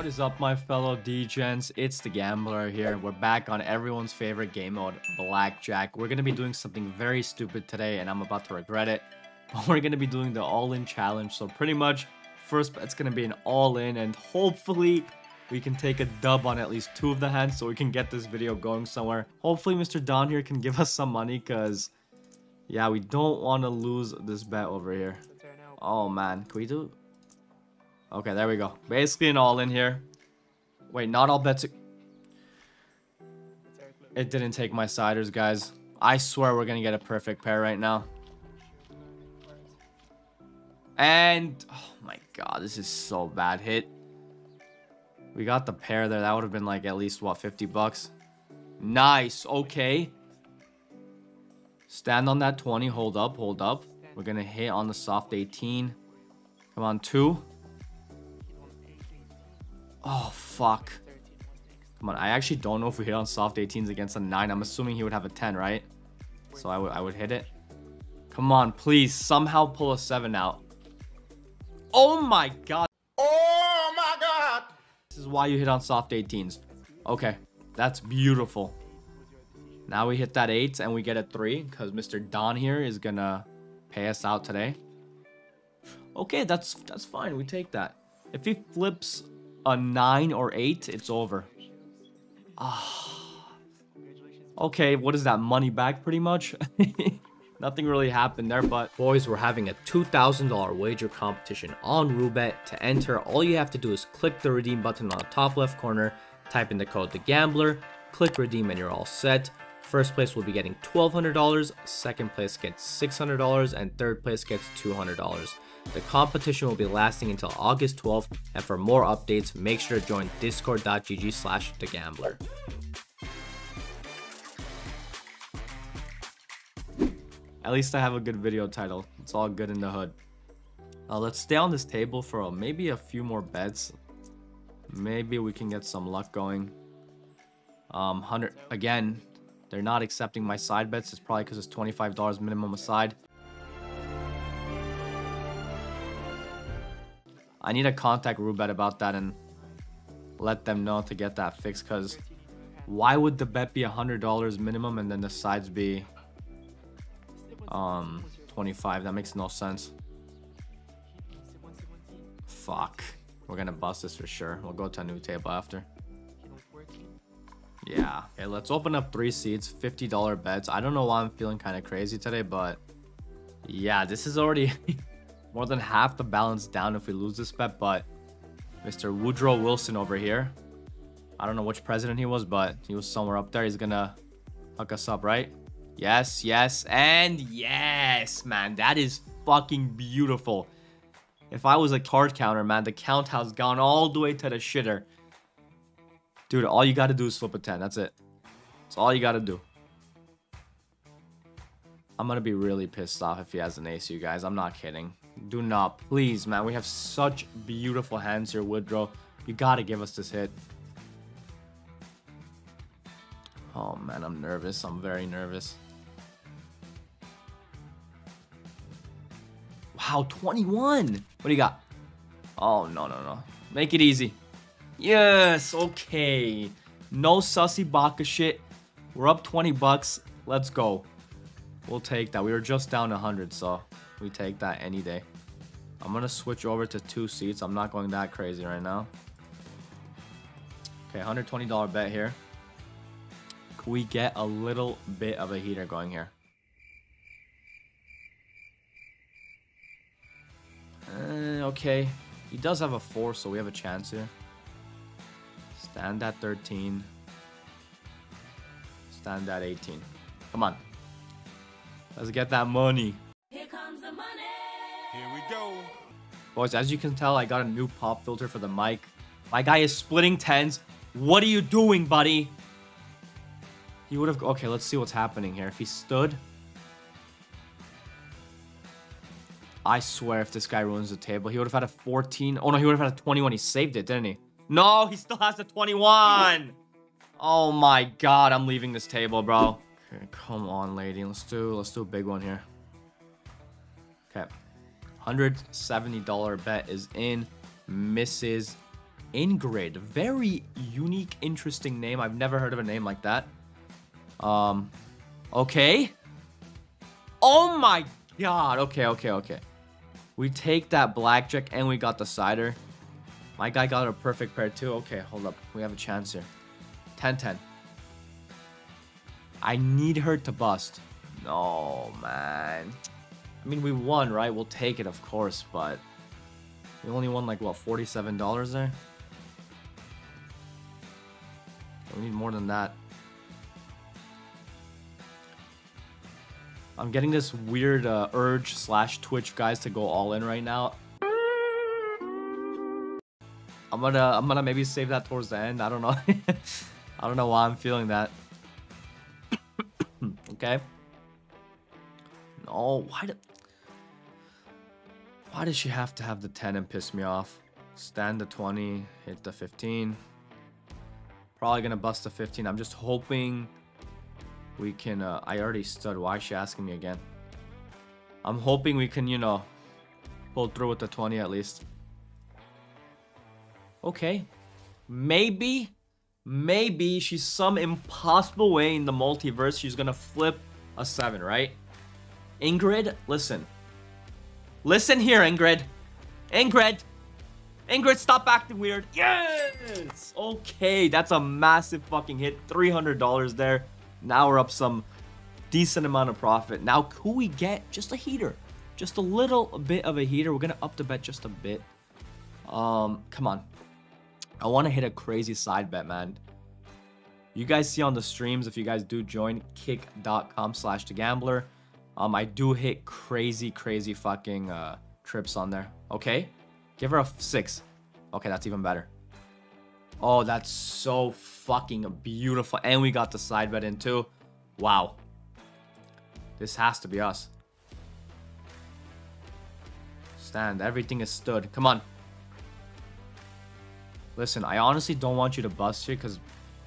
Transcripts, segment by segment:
What is up, my fellow D-Gens? It's the Gambler here. We're back on everyone's favorite game mode, Blackjack. We're going to be doing something very stupid today, and I'm about to regret it. But We're going to be doing the all-in challenge, so pretty much, first it's going to be an all-in, and hopefully we can take a dub on at least two of the hands so we can get this video going somewhere. Hopefully Mr. Don here can give us some money, because, yeah, we don't want to lose this bet over here. Oh, man. Can we do... Okay, there we go. Basically an all-in here. Wait, not all bets... It didn't take my siders, guys. I swear we're gonna get a perfect pair right now. And... Oh my god, this is so bad hit. We got the pair there. That would have been like at least, what, 50 bucks? Nice. Okay. Stand on that 20. Hold up. Hold up. We're gonna hit on the soft 18. Come on, two. Oh, fuck. Come on, I actually don't know if we hit on soft 18s against a 9. I'm assuming he would have a 10, right? So I would I would hit it. Come on, please. Somehow pull a 7 out. Oh my god. Oh my god. This is why you hit on soft 18s. Okay, that's beautiful. Now we hit that 8 and we get a 3 because Mr. Don here is gonna pay us out today. Okay, that's that's fine. We take that. If he flips a 9 or 8, it's over. Ah. Okay, what is that? Money back pretty much? Nothing really happened there, but boys, we're having a $2,000 wager competition on Roobet. To enter, all you have to do is click the redeem button on the top left corner, type in the code THEGAMBLER, click redeem and you're all set. First place will be getting $1,200, second place gets $600, and third place gets $200. The competition will be lasting until August 12th, and for more updates, make sure to join discord.gg slash thegambler. At least I have a good video title. It's all good in the hood. Uh, let's stay on this table for uh, maybe a few more bets. Maybe we can get some luck going. Um, 100 again. They're not accepting my side bets. It's probably because it's $25 minimum aside. I need to contact Roobet about that and let them know to get that fixed because why would the bet be $100 minimum and then the sides be um 25 that makes no sense. Fuck. We're gonna bust this for sure. We'll go to a new table after yeah okay let's open up three seats $50 bets i don't know why i'm feeling kind of crazy today but yeah this is already more than half the balance down if we lose this bet but mr woodrow wilson over here i don't know which president he was but he was somewhere up there he's gonna hook us up right Yes, yes, and yes, man. That is fucking beautiful. If I was a card counter, man, the count has gone all the way to the shitter. Dude, all you gotta do is flip a 10. That's it. That's all you gotta do. I'm gonna be really pissed off if he has an ace, you guys. I'm not kidding. Do not. Please, man. We have such beautiful hands here, Woodrow. You gotta give us this hit. Oh, man. I'm nervous. I'm very nervous. Wow, 21. What do you got? Oh, no, no, no. Make it easy. Yes, okay. No sussy baka shit. We're up 20 bucks. Let's go. We'll take that. We were just down 100, so we take that any day. I'm going to switch over to two seats. I'm not going that crazy right now. Okay, $120 bet here. We get a little bit of a heater going here? Uh, okay. He does have a 4, so we have a chance here. Stand at 13. Stand at 18. Come on. Let's get that money. Here comes the money. Here we go. Boys, as you can tell, I got a new pop filter for the mic. My guy is splitting tens. What are you doing, buddy? He would have... Okay, let's see what's happening here. If he stood... I swear if this guy ruins the table, he would have had a 14. Oh, no, he would have had a 21. He saved it, didn't he? No, he still has a 21. Oh, my God. I'm leaving this table, bro. Okay, come on, lady. Let's do, let's do a big one here. Okay. $170 bet is in. Mrs. Ingrid. Very unique, interesting name. I've never heard of a name like that. Um, okay. Oh my god. Okay, okay, okay. We take that blackjack and we got the cider. My guy got a perfect pair too. Okay, hold up. We have a chance here. 10-10. I need her to bust. No, man. I mean, we won, right? We'll take it, of course, but... We only won, like, what, $47 there? We need more than that. I'm getting this weird uh, urge slash Twitch guys to go all in right now. I'm gonna I'm gonna maybe save that towards the end. I don't know. I don't know why I'm feeling that. okay. No, why did why does she have to have the 10 and piss me off? Stand the 20, hit the 15. Probably gonna bust the 15. I'm just hoping we can uh, I already stood. Why is she asking me again? I'm hoping we can, you know, pull through with the 20 at least. Okay. Maybe, maybe she's some impossible way in the multiverse she's gonna flip a 7, right? Ingrid, listen. Listen here, Ingrid. Ingrid. Ingrid, stop acting weird. Yes! Okay, that's a massive fucking hit. $300 there. Now we're up some decent amount of profit. Now, could we get just a heater? Just a little bit of a heater. We're going to up the bet just a bit. Um, Come on. I want to hit a crazy side bet, man. You guys see on the streams, if you guys do join kick.com slash the gambler, um, I do hit crazy, crazy fucking uh, trips on there. Okay? Give her a six. Okay, that's even better. Oh, that's so fucking beautiful. And we got the side bet in too. Wow. This has to be us. Stand. Everything is stood. Come on. Listen, I honestly don't want you to bust here because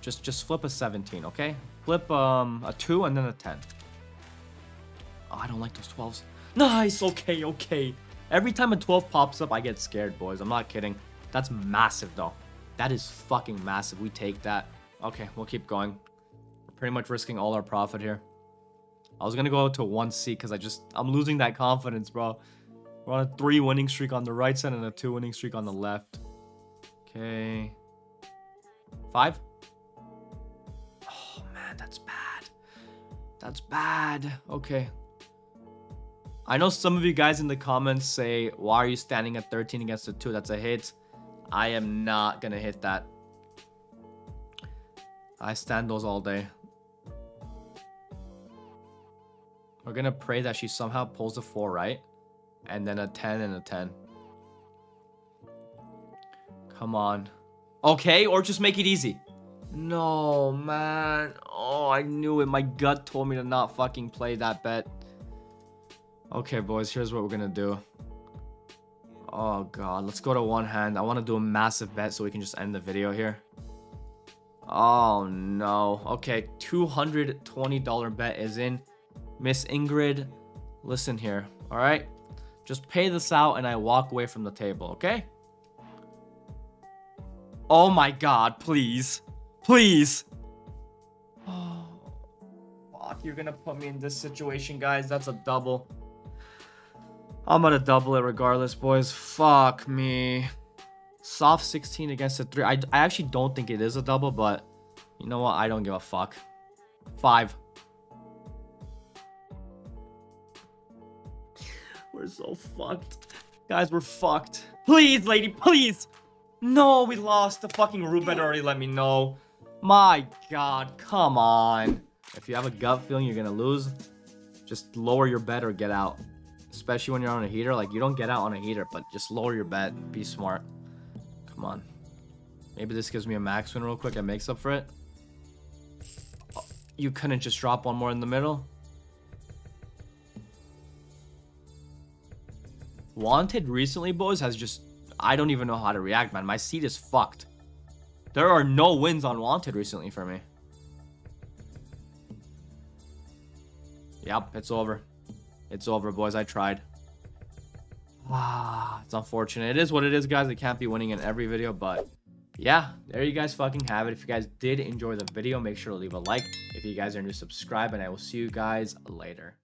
just just flip a 17, okay? Flip um a 2 and then a 10. Oh, I don't like those 12s. Nice, okay, okay. Every time a 12 pops up, I get scared, boys. I'm not kidding. That's massive, though. That is fucking massive. We take that. Okay, we'll keep going. We're pretty much risking all our profit here. I was gonna go to 1C because I just... I'm losing that confidence, bro. We're on a 3 winning streak on the right side and a 2 winning streak on the left. Okay. 5? Oh, man, that's bad. That's bad. Okay. I know some of you guys in the comments say, why are you standing at 13 against a 2? That's a hit. I am not gonna hit that. I stand those all day. We're gonna pray that she somehow pulls a 4 right. And then a 10 and a 10. Come on. Okay, or just make it easy. No, man. Oh, I knew it. My gut told me to not fucking play that bet. Okay, boys, here's what we're gonna do. Oh god, let's go to one hand. I want to do a massive bet so we can just end the video here. Oh no. Okay, $220 bet is in. Miss Ingrid, listen here, alright? Just pay this out and I walk away from the table, okay? Oh my god, please. Please. Fuck, you're gonna put me in this situation, guys. That's a double. I'm gonna double it regardless, boys. Fuck me. Soft 16 against a 3. I, I actually don't think it is a double, but you know what? I don't give a fuck. 5. We're so fucked. Guys, we're fucked. Please, lady, please. No, we lost. The fucking Ruben already let me know. My god, come on. If you have a gut feeling you're gonna lose, just lower your bet or get out especially when you're on a heater. Like, you don't get out on a heater, but just lower your bet. Be smart. Come on. Maybe this gives me a max win real quick and makes up for it. You couldn't just drop one more in the middle? Wanted recently, boys, has just... I don't even know how to react, man. My seat is fucked. There are no wins on Wanted recently for me. Yep, it's over. It's over, boys. I tried. Ah, it's unfortunate. It is what it is, guys. I can't be winning in every video, but yeah, there you guys fucking have it. If you guys did enjoy the video, make sure to leave a like. If you guys are new, subscribe, and I will see you guys later.